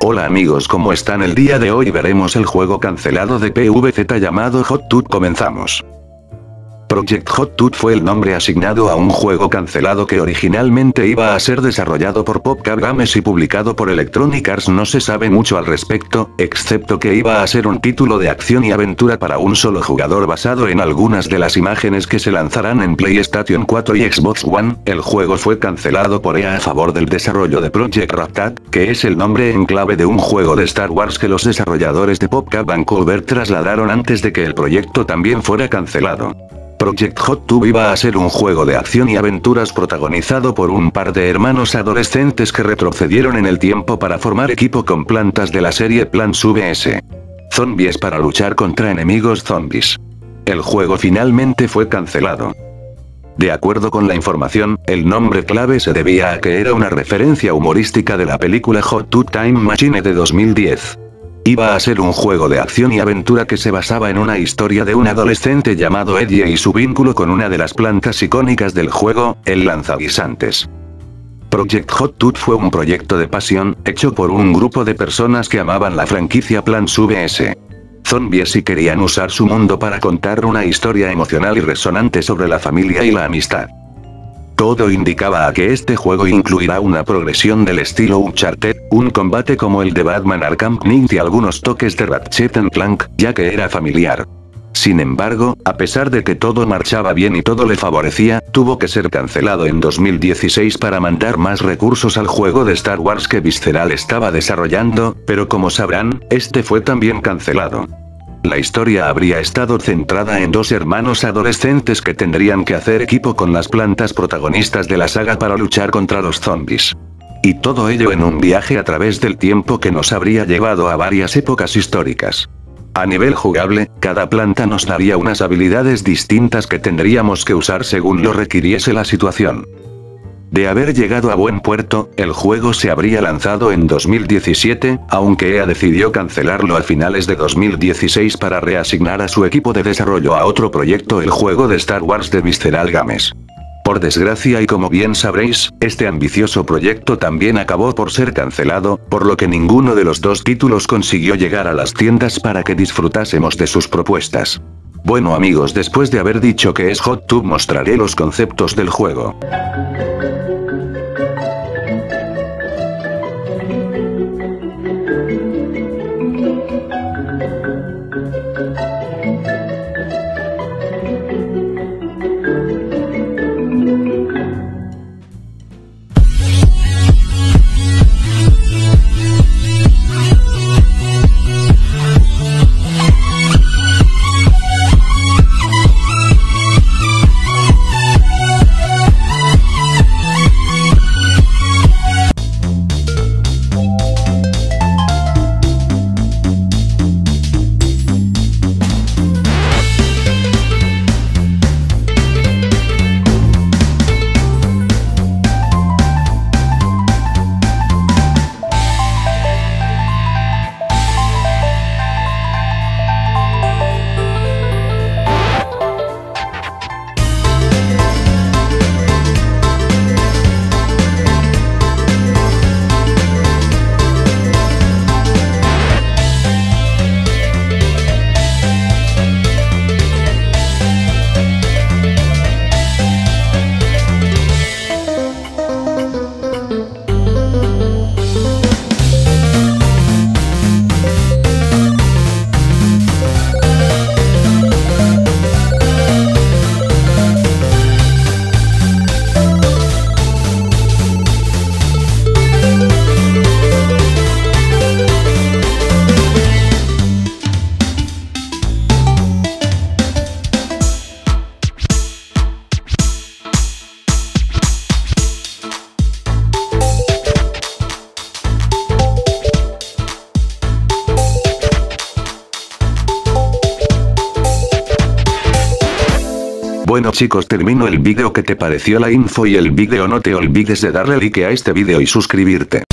Hola amigos ¿cómo están? El día de hoy veremos el juego cancelado de PVZ llamado Hot Tub comenzamos. Project Hot Tooth fue el nombre asignado a un juego cancelado que originalmente iba a ser desarrollado por PopCap Games y publicado por Electronic Arts no se sabe mucho al respecto, excepto que iba a ser un título de acción y aventura para un solo jugador basado en algunas de las imágenes que se lanzarán en PlayStation 4 y Xbox One, el juego fue cancelado por EA a favor del desarrollo de Project Raptat, que es el nombre en clave de un juego de Star Wars que los desarrolladores de PopCap Vancouver trasladaron antes de que el proyecto también fuera cancelado. Project Hot Tube iba a ser un juego de acción y aventuras protagonizado por un par de hermanos adolescentes que retrocedieron en el tiempo para formar equipo con plantas de la serie Plants vs. Zombies para luchar contra enemigos zombies. El juego finalmente fue cancelado. De acuerdo con la información, el nombre clave se debía a que era una referencia humorística de la película Hot Tub Time Machine de 2010. Iba a ser un juego de acción y aventura que se basaba en una historia de un adolescente llamado Eddie y su vínculo con una de las plantas icónicas del juego, el lanzaguisantes. Project Hot Tooth fue un proyecto de pasión, hecho por un grupo de personas que amaban la franquicia Plants vs. Zombies y querían usar su mundo para contar una historia emocional y resonante sobre la familia y la amistad. Todo indicaba a que este juego incluirá una progresión del estilo Uncharted, un combate como el de Batman Arkham Knight y algunos toques de Ratchet Clank, ya que era familiar. Sin embargo, a pesar de que todo marchaba bien y todo le favorecía, tuvo que ser cancelado en 2016 para mandar más recursos al juego de Star Wars que Visceral estaba desarrollando, pero como sabrán, este fue también cancelado. La historia habría estado centrada en dos hermanos adolescentes que tendrían que hacer equipo con las plantas protagonistas de la saga para luchar contra los zombies. Y todo ello en un viaje a través del tiempo que nos habría llevado a varias épocas históricas. A nivel jugable, cada planta nos daría unas habilidades distintas que tendríamos que usar según lo requiriese la situación. De haber llegado a buen puerto, el juego se habría lanzado en 2017, aunque EA decidió cancelarlo a finales de 2016 para reasignar a su equipo de desarrollo a otro proyecto el juego de Star Wars de Visceral Games. Por desgracia y como bien sabréis, este ambicioso proyecto también acabó por ser cancelado, por lo que ninguno de los dos títulos consiguió llegar a las tiendas para que disfrutásemos de sus propuestas. Bueno amigos después de haber dicho que es Hot Tube mostraré los conceptos del juego. Bueno chicos termino el vídeo que te pareció la info y el vídeo no te olvides de darle like a este vídeo y suscribirte.